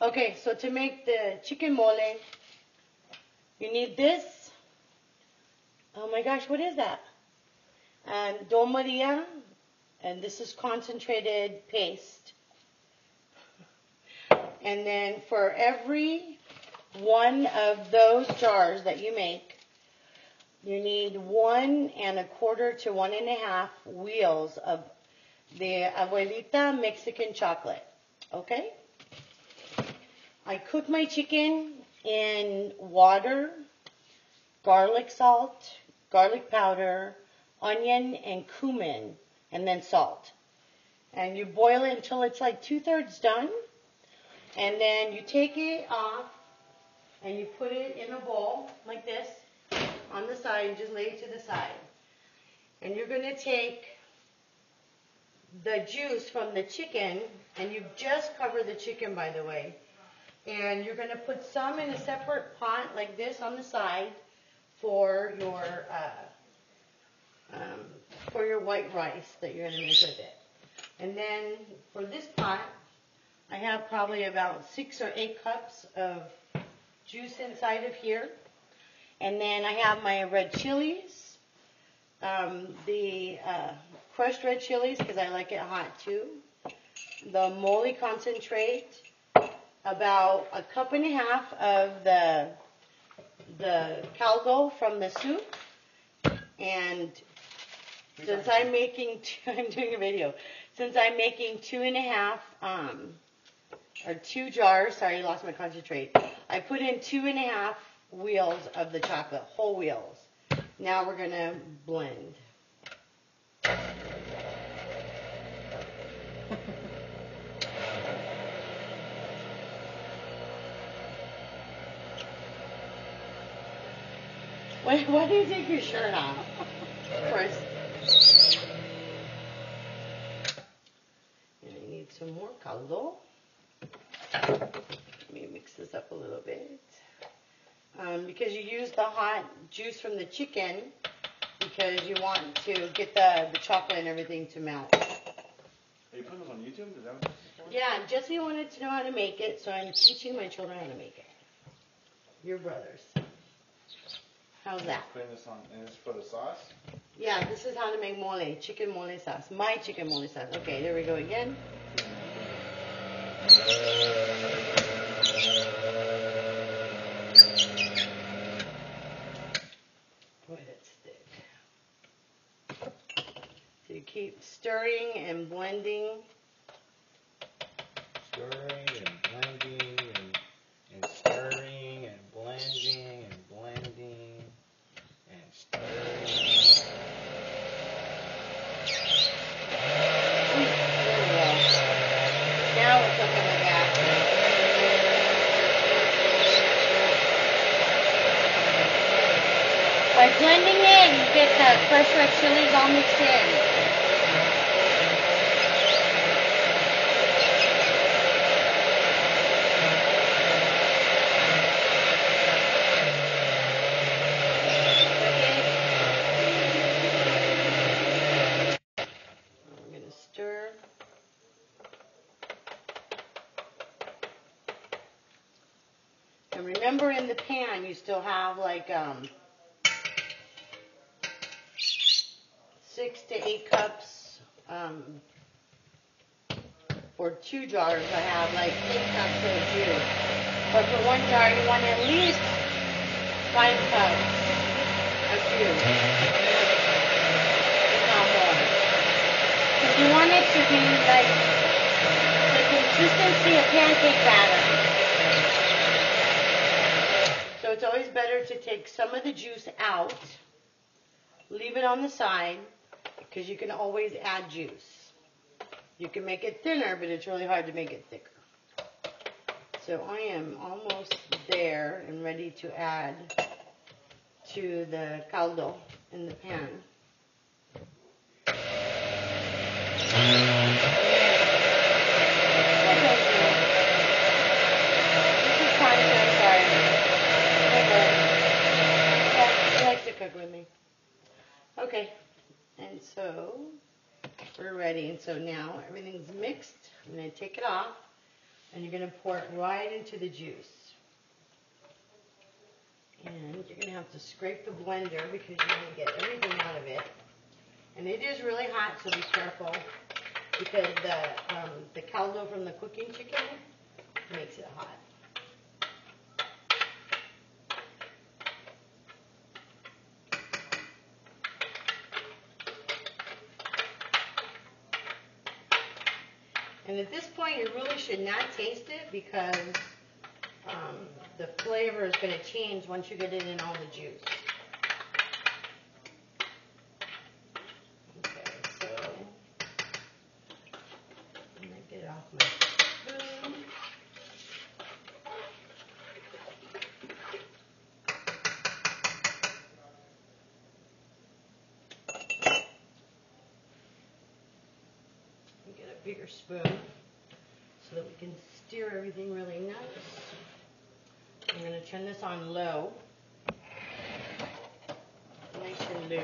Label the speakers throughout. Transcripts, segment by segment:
Speaker 1: Okay, so to make the chicken mole, you need this. Oh my gosh, what is that? And Doña Maria, and this is concentrated paste. And then for every one of those jars that you make, you need one and a quarter to one and a half wheels of the Abuelita Mexican chocolate. Okay? I cook my chicken in water, garlic salt, garlic powder, onion, and cumin, and then salt. And you boil it until it's like two thirds done. And then you take it off and you put it in a bowl like this on the side and just lay it to the side. And you're going to take the juice from the chicken, and you've just covered the chicken, by the way. And you're going to put some in a separate pot like this on the side for your uh, um, for your white rice that you're going to make with it. And then for this pot, I have probably about six or eight cups of juice inside of here. And then I have my red chilies, um, the uh, crushed red chilies because I like it hot too, the mole concentrate, about a cup and a half of the the caldo from the soup, and since I'm making, two, I'm doing a video. Since I'm making two and a half, um, or two jars. Sorry, I lost my concentrate. I put in two and a half wheels of the chocolate, whole wheels. Now we're gonna blend. Why, why do you take your shirt off? First. And I need some more caldo. Let me mix this up a little bit. Um, because you use the hot juice from the chicken because you want to get the, the chocolate and everything to melt.
Speaker 2: Are you putting this on YouTube? Is that what this is for?
Speaker 1: Yeah, Jesse wanted to know how to make it, so I'm teaching my children how to make it. Your brothers. How's that?
Speaker 2: Putting this on, and it's for the sauce?
Speaker 1: Yeah, this is how to make mole, chicken mole sauce. My chicken mole sauce. Okay, there we go again. Boy, that's thick. So you keep stirring and blending.
Speaker 3: Stirring and blending and, and stirring and blending and blending and stirring.
Speaker 1: There we go. Now we're cooking with that. By blending in, you get the fresh red chilies all mixed in. And remember in the pan you still have like um six to eight cups um for two jars I have like eight cups of juice. But for one jar you want at least five cups of juice. If not more. You want it to be like the consistency of pancake batter. So it's always better to take some of the juice out, leave it on the side, because you can always add juice. You can make it thinner, but it's really hard to make it thicker. So I am almost there and ready to add to the caldo in the pan. That's okay. This is fine, so I'm sorry. Okay. Yeah, he likes to cook with me. Okay. And so we're ready. And so now everything's mixed. I'm going to take it off. And you're going to pour it right into the juice. And you're going to have to scrape the blender because you're going to get everything out of it. And it is really hot, so be careful because the um, the caldo from the cooking chicken makes it hot. And at this point, you really should not taste it because um, the flavor is going to change once you get it in all the juice. Okay, so I'm going to get off my spoon. Get a bigger spoon so that we can steer everything really nice. I'm going to turn this on low. Nice and low.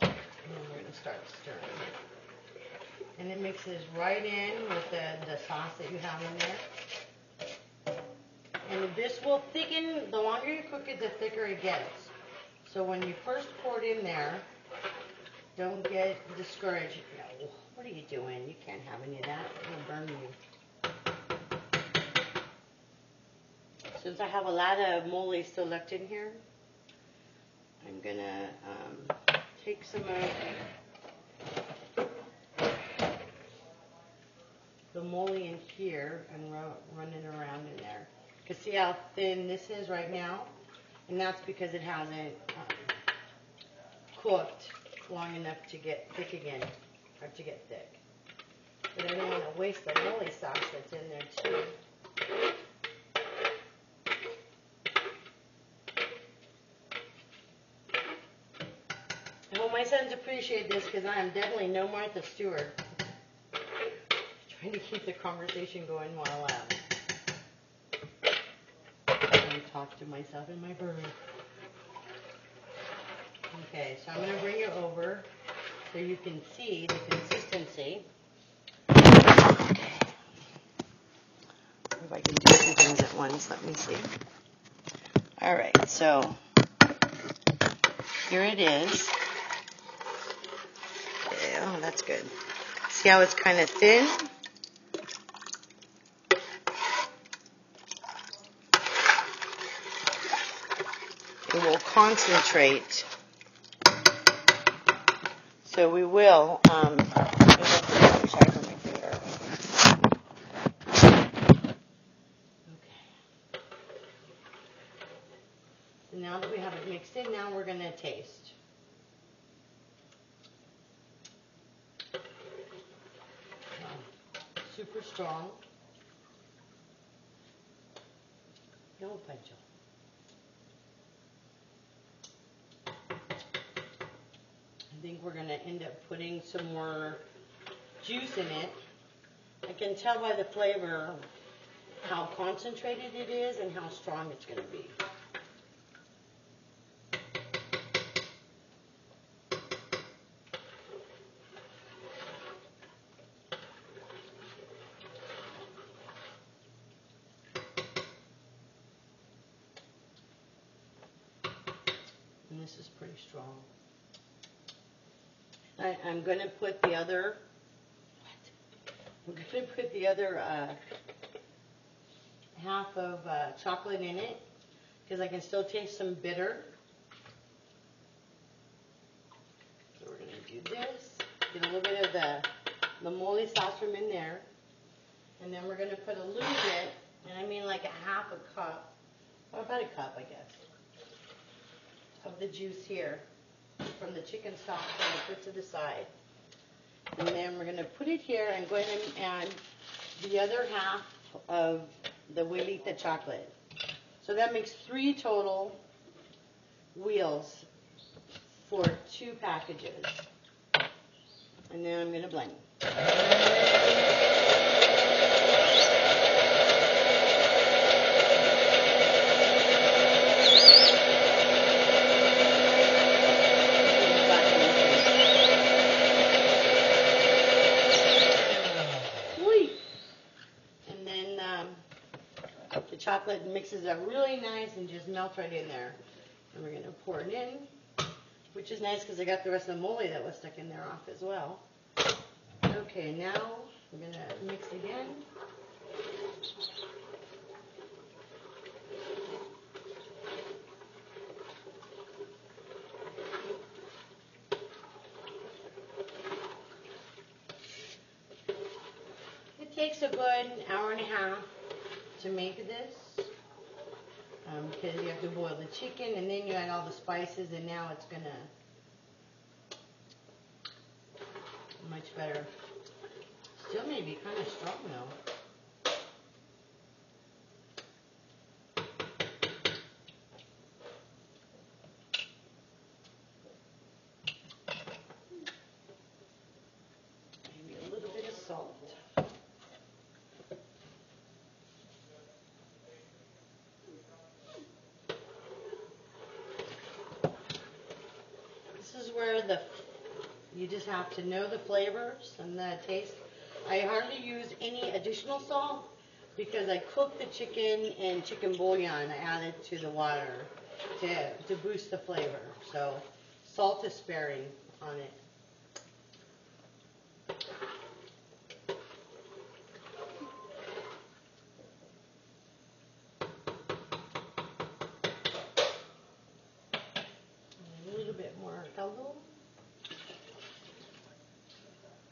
Speaker 1: And we're going to start stirring. And it mixes right in with the, the sauce that you have in there. And this will thicken, the longer you cook it, the thicker it gets. So when you first pour it in there, don't get discouraged. No, what are you doing? You can't have any of that. It'll burn you. Since I have a lot of mole still left in here, I'm gonna um, take some of the mole in here and ru- run it around in there. Cause see how thin this is right now, and that's because it hasn't um, cooked long enough to get thick again, or to get thick. But I don't want to waste the mole sauce that's in there too. Hope my sons appreciate this because I am definitely no Martha Stewart. Trying to keep the conversation going while uh, I talk to myself in my brain. Okay, so I'm going to bring it over so you can see the consistency. Okay. If I can do two things at once, let me see. All right, so here it is. Oh, that's good. See how it's kind of thin? It will concentrate. So we will, um. Now that we have it mixed in, now we're gonna taste. Wow. Super strong. No Pancho. We're gonna end up putting some more juice in it. I can tell by the flavor how concentrated it is and how strong it's gonna be. And this is pretty strong. I, I'm gonna put the other, what? I'm gonna put the other, uh, half of, uh, chocolate in it, cause I can still taste some bitter. So we're gonna do this, get a little bit of the, the mole sauce from in there, and then we're gonna put a little bit, and I mean like a half a cup, or about a cup, I guess, of the juice here from the chicken stock that I put to the side. And then we're gonna put it here and go ahead and add the other half of the Huelita chocolate. So that makes three total wheels for two packages. And then I'm gonna blend. Chocolate mixes up really nice and just melts right in there. And we're going to pour it in, which is nice because I got the rest of the mole that was stuck in there off as well. Okay, now we're going to mix again. It takes a good hour and a half to make this. Um, because you have to boil the chicken and then you add all the spices and now it's gonna much better. Still may be kind of strong though. Maybe a little bit of salt. This is where the you just have to know the flavors and the taste. I hardly use any additional salt because I cook the chicken in chicken bouillon. I add it to the water to to boost the flavor. So salt is sparing on it. A little bit more caldo.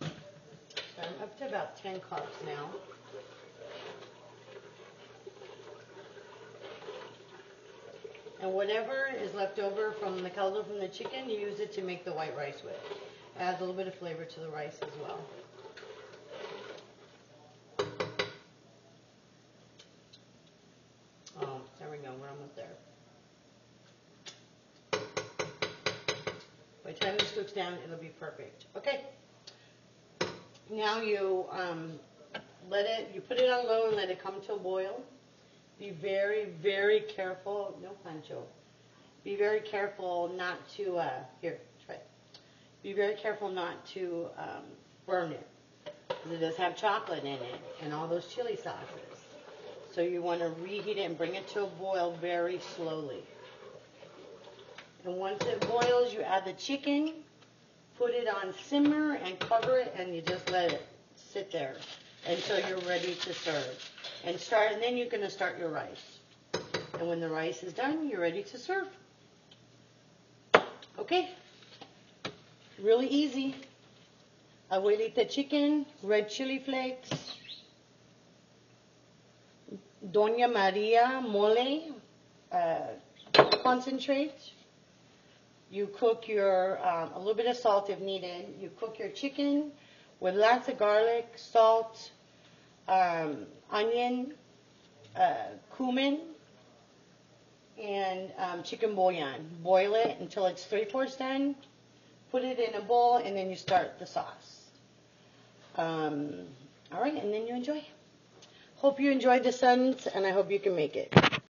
Speaker 1: So I'm up to about 10 cups now. And whatever is left over from the caldo from the chicken, you use it to make the white rice with. Adds a little bit of flavor to the rice as well. Oh, there we go. We're almost there. By the time this cooks down, it'll be perfect. Okay. Now you um, let it, you put it on low and let it come to a boil. Be very, very careful. No pancho. Be very careful not to, uh, here, try it. Be very careful not to um, burn it. 'Cause it does have chocolate in it and all those chili sauces. So you want to reheat it and bring it to a boil very slowly. And once it boils, you add the chicken, put it on simmer and cover it, and you just let it sit there until you're ready to serve. And start, and then you're going to start your rice. And when the rice is done, you're ready to serve. Okay. Really easy. Abuelita chicken, red chili flakes, Doña Maria mole, uh, concentrate. You cook your, um, a little bit of salt if needed. You cook your chicken with lots of garlic, salt, um, onion, uh, cumin, and um, chicken bouillon. Boil it until it's three fourths done. Put it in a bowl, and then you start the sauce. Um, all right, and then you enjoy. Hope you enjoyed the sons, and I hope you can make it.